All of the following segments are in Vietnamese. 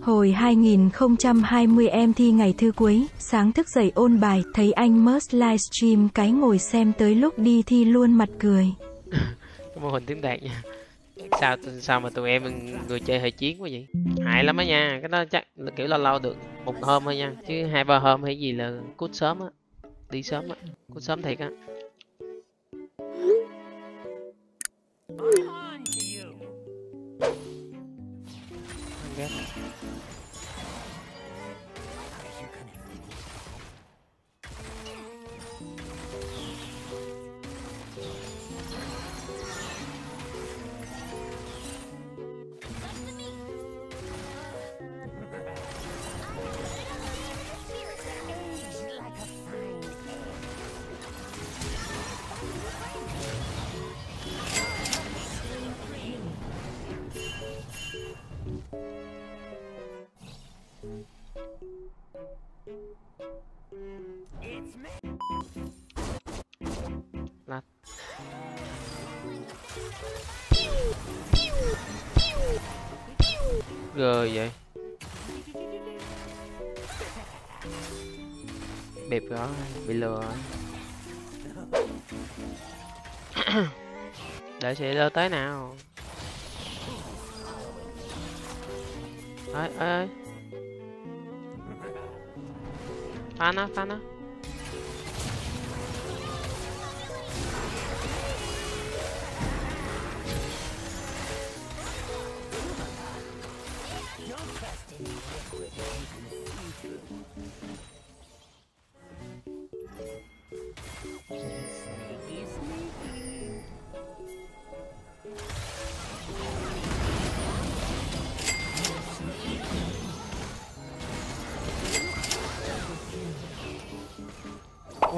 Hồi 2020 em thi ngày thư cuối, sáng thức dậy ôn bài, thấy anh Mers livestream cái ngồi xem tới lúc đi thi luôn mặt cười. cái mô hình tiếng đạt nha. Sao sao mà tụi em người chơi hơi chiến quá vậy? Hại lắm á nha cái đó chắc là kiểu lâu lâu được một hôm thôi nha chứ hai ba hôm hay gì là cút sớm á đi sớm á cút sớm thiệt á. Nát. Gờ vậy. Bẹp đó, bị lừa. Rồi. để sẽ lơ tới nào. Ơi ơi ơi phá nó phá nó.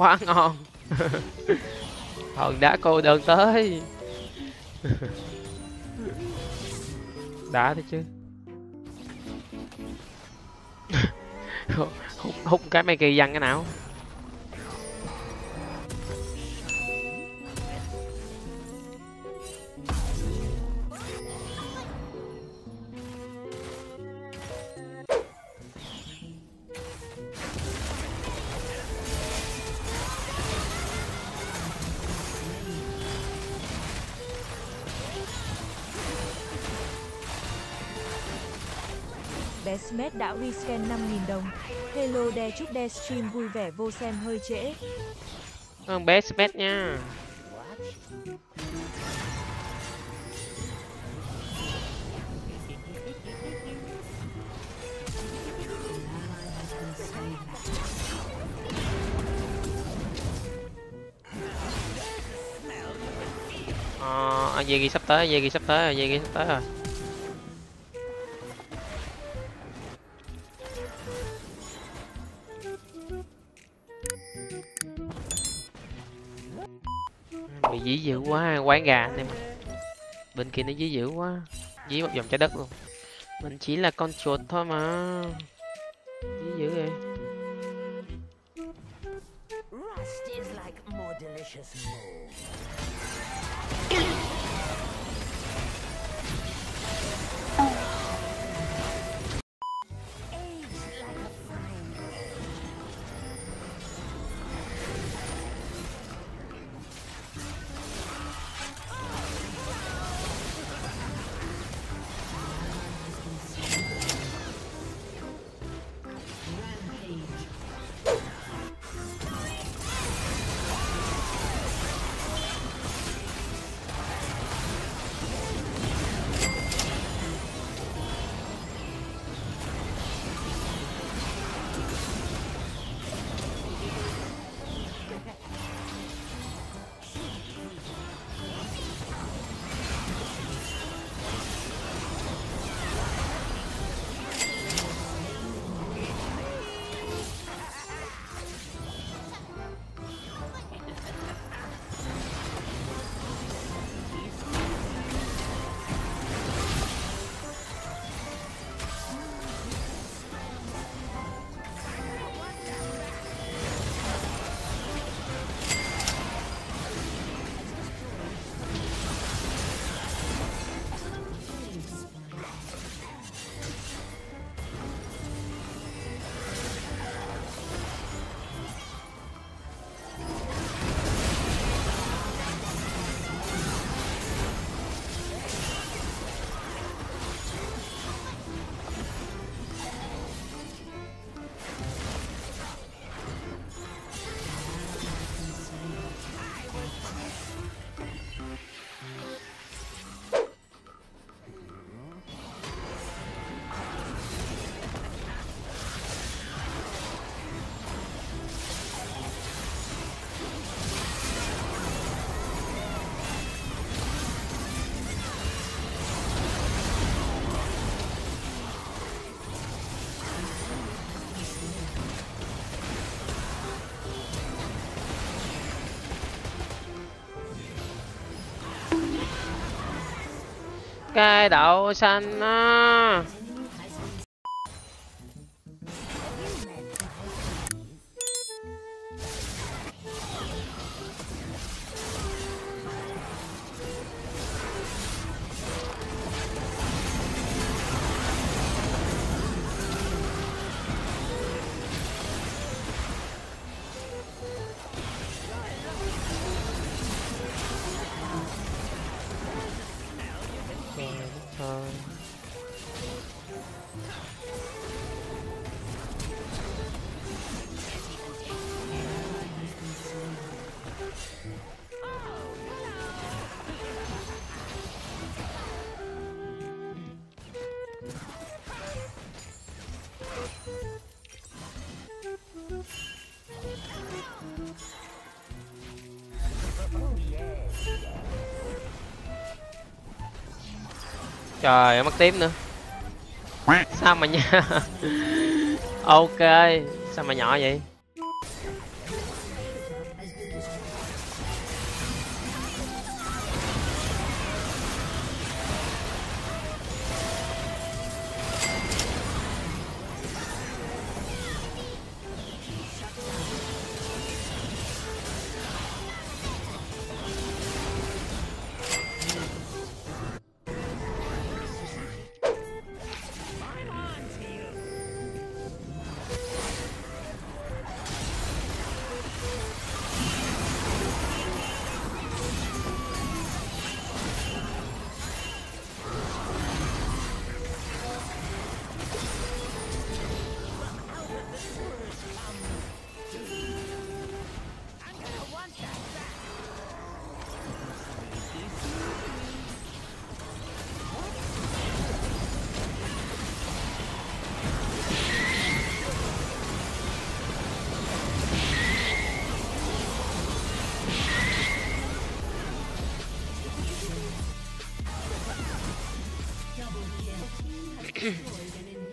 Quá ngon. Hòn đá cô đơn tới. Đá thế chứ. Hút, hút cái mày kỳ văn cái nào. Bé Smet đã rescan 5.000 đồng. Hello De chúc De stream vui vẻ vô xem hơi trễ. Ờ, con bé spet nha ờ à, Yegi sắp tới Yegi sắp tới Yegi sắp tới rồi bị dí dữ quá quán gà anh em bên kia nó dí dữ quá, dí một vòng trái đất luôn. Mình chỉ là con chuột thôi mà. Dí dữ vậy. Cái đậu xanh á. Đất Trời ơi, mất tím nữa. Sao mà nha. ok, sao mà nhỏ vậy?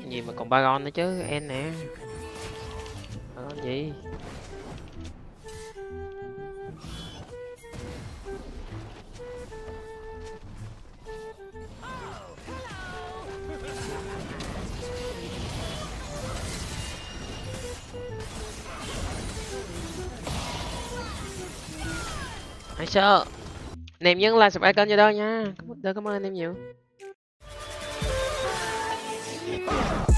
Gì mà còn Baron nữa chứ, em nè. Baron gì? Hãy sợ. Anh em nhấn like subscribe kênh cho đó nha. Cảm cảm ơn anh em nhiều. Ah!